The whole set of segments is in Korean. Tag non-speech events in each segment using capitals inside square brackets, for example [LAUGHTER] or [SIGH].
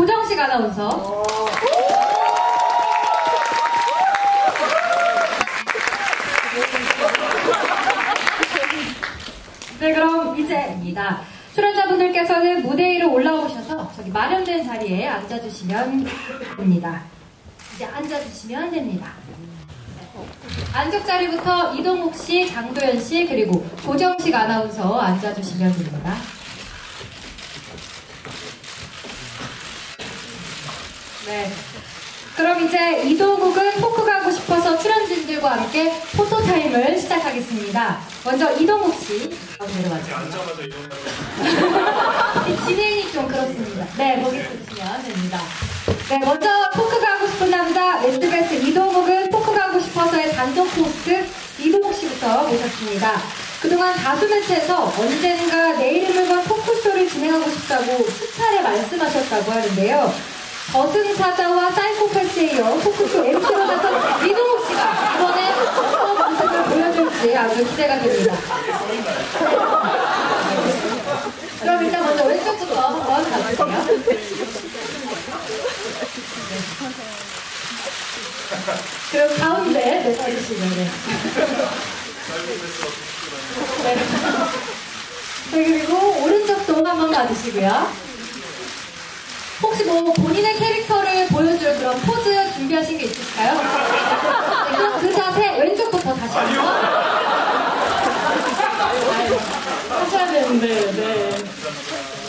조정식 아나운서. 네, 그럼 이제입니다. 출연자분들께서는 무대 위로 올라오셔서 저기 마련된 자리에 앉아주시면 됩니다. 이제 앉아주시면 됩니다. 안쪽 자리부터 이동욱 씨, 장도연 씨, 그리고 조정식 아나운서 앉아주시면 됩니다. 네. 그럼 이제 이동욱은 토크가 하고 싶어서 출연진들과 함께 포토 타임을 시작하겠습니다. 먼저 이동욱 씨, 가운데로 와주세요. 앉자마자 이런 이 진행이 좀 그렇습니다. 네, 거기 보시면 됩니다. 네, 먼저 토크가 하고 싶은 남자 SBS 이동욱은 토크가 하고 싶어서의 단독 호스트 이동욱 씨부터 모셨습니다. 그동안 다수 매체에서 언젠가 내 이름을 건 토크쇼를 진행하고 싶다고 수차례 말씀하셨다고 하는데요. 저승사자와 사이코패스에 이어 토크쇼 MC로 나선 이동욱 씨가 이번에 어떤 모습을 보여줄지 아주 기대가 됩니다. 그럼 일단 먼저 왼쪽부터 한번 가볼게요. 그리고 가운데 네, 서주시면 네. 네. 네, 그리고 오른쪽도 한번 봐주시고요. 혹시 뭐 본인의 캐릭터를 보여줄 그런 포즈 준비하신 게 있으실까요? 네, 그럼 그 자세 왼쪽부터 다시 한번 하셔야 되는데, 네.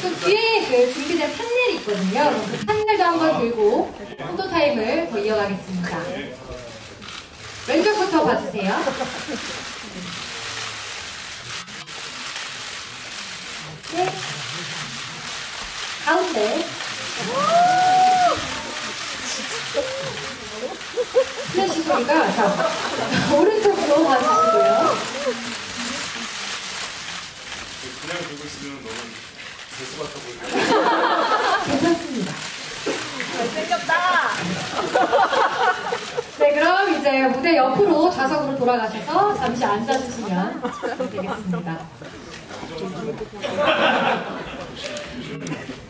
그 뒤에 그 준비된 판넬이 있거든요. 그 판넬도 한번 들고 포토 타임을 더 이어가겠습니다. 왼쪽부터 봐주세요. 네. 가운데. 자, 오른쪽으로 봐주시고요. 그냥 두고 있으면 너무 재수 같아 보이고 괜찮습니다. 잘생겼다. 네, 그럼 이제 무대 옆으로 좌석으로 돌아가셔서 잠시 앉아주시면 되겠습니다.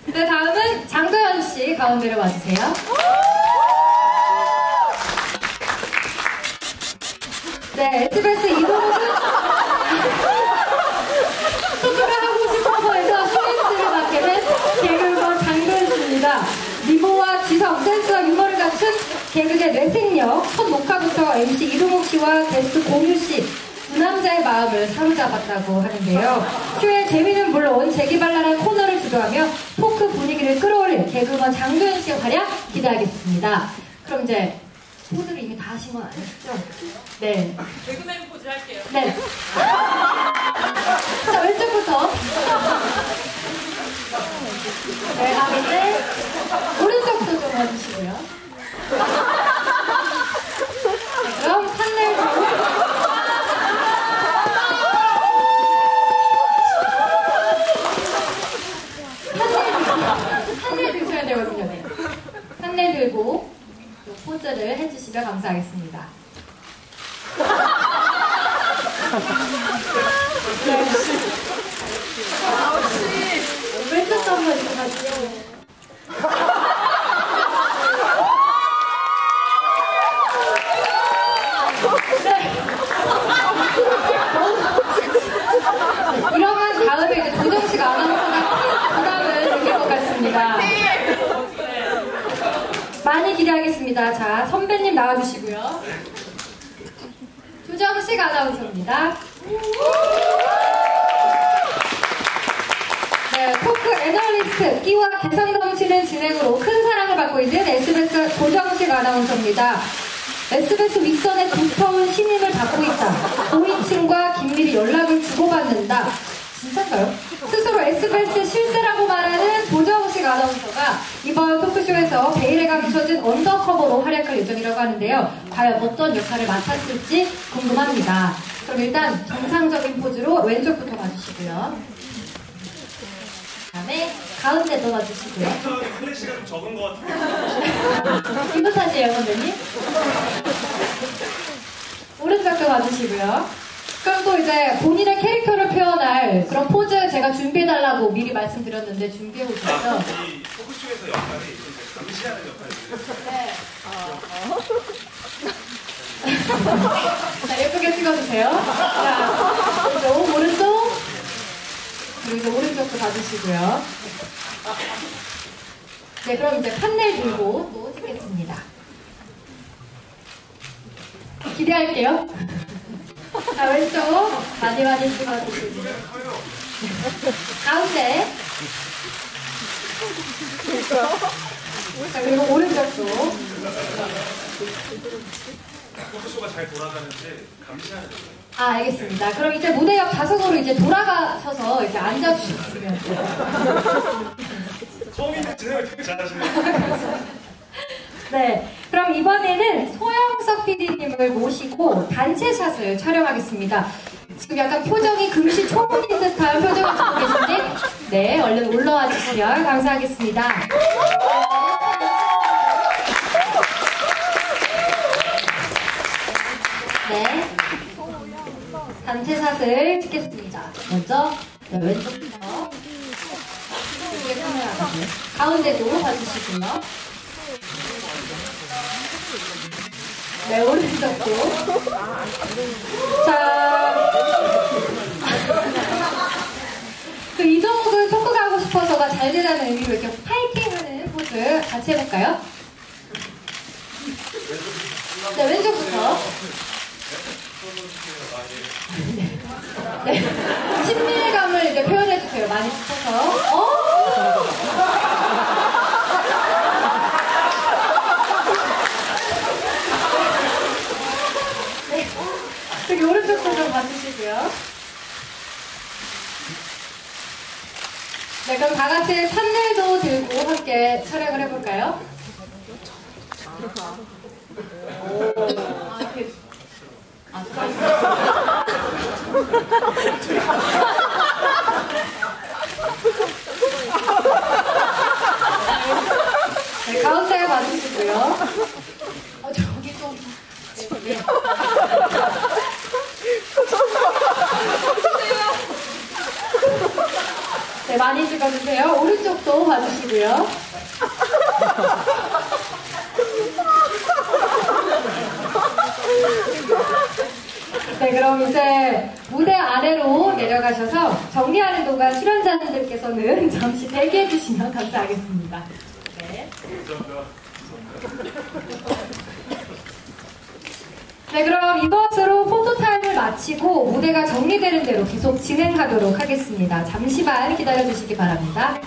네, 다음은 장도연 씨 가운데로 와주세요. 네, SBS 이동욱은 토크를 하고 싶어서 해서 슈렌스를 맡게 된 개그우먼 장도연씨입니다. 미모와 지성, 센스와 유머를 갖춘 개그의 뇌생력, 첫 녹화부터 MC 이동욱 씨와 게스트 공유 씨, 두 남자의 마음을 사로잡았다고 하는데요. 쇼의 재미는 물론 재기발랄한 코너를 주도하며 토크 분위기를 끌어올릴 개그우먼 장도연 씨의 활약 기대하겠습니다. 그럼 이제 포즈를 이미 다 하신 건 아니시죠? 네. 개그맨 포즈 할게요. 네. 자, 왼쪽부터. 네, 가운데. 오른쪽도 좀 와주시고요. 네, 그럼 판넬도. 판넬, 판넬 드셔야 되거든요. 네. 판넬 들고 또 포즈를 해주시면 감사하겠습니다. 왼쪽도 한번 이렇게 가주세요. 네. 이러면 다음에 이제 조정식 아나운서가 큰 부담을 느낄 것 같습니다. 많이 기대하겠습니다. 자, 선배님 나와주시고요. 조정식 아나운서입니다. 네, 토크 애널리스트 끼와 개성 넘치는 진행으로 큰 사랑을 받고 있는 SBS 조정식 아나운서입니다. SBS 윗선의 두터운 신임을 받고 있다. 고위층과 긴밀히 연락을 주고받는다. 진짜인가요? 스스로 SBS 실세라고 말하는 조정식 아나운서가 이번 토크쇼에서 베일에가 미쳐진 언더커버로 활약할 예정이라고 하는데요. 과연 어떤 역할을 맡았을지 궁금합니다. 그럼 일단 정상적인 포즈로 왼쪽부터 봐주시고요. 다음에 가운데 넣어주시고요. 플래시가 좀 적은 것 같아요 [LAUGHS] 기분 탓이에요, 선배님. 오른쪽도 봐주시고요. 그럼 또 이제 본인의 캐릭터를 표현할 그런 포즈 제가 준비해달라고 미리 말씀드렸는데 준비해보셨죠? 이 토크쇼에서 역할이 감시하는 역할이에요. 네. [LAUGHS] 자, 예쁘게 찍어주세요. 자, 왼쪽, 오른쪽. 그리고 이제 오른쪽도 봐주시고요. 네, 그럼 이제 판넬 들고 또 찍겠습니다. 기대할게요. [LAUGHS] 자, 왼쪽 많이 많이 찍어주시고. 가운데. 자, 그리고 오른쪽도. 토크쇼가 잘 돌아가는지 감시하는 거예요. 아, 알겠습니다. 그럼 이제 무대 옆 좌석으로 이제 돌아가셔서 이제 앉아주시면 돼요. [LAUGHS] 처음인데 진행을 되게 잘하시네요. [LAUGHS] 네. 그럼 이번에는 소영석 PD님을 모시고 단체샷을 촬영하겠습니다. 지금 약간 표정이 금시 초보인 듯한 표정을 짓고 계신데, 네, 얼른 올라와 주시면 감사하겠습니다. 네. 단체샷을 찍겠습니다. 먼저, 네, 왼쪽부터. 가운데도 봐주시고요. 네, 오른쪽도. 자. 그 이정욱은 토크가 하고 싶어서가 잘 되라는 의미로 이렇게 파이팅 하는 포즈 같이 해볼까요? 네, 왼쪽부터. 네. 친밀감을 이제 표현해주세요. 많이 붙여서. 어? 네. 여기 오른쪽도 좀 봐 주시고요. 네, 그럼 다 같이 판넬도 들고 함께 촬영을 해볼까요? 아, 이렇게. 아, 수고하셨습니다. 네, 가운데 봐주시고요. 어, 저기 좀. 네, 네. 네, 많이 찍어주세요. 오른쪽도 봐주시고요. 네, 그럼 이제 무대 아래로 내려가셔서 정리하는 동안 출연자님들께서는 [LAUGHS] 잠시 대기해 주시면 감사하겠습니다. 네. 네, 그럼 이것으로 포토타임을 마치고 무대가 정리되는 대로 계속 진행하도록 하겠습니다. 잠시만 기다려 주시기 바랍니다.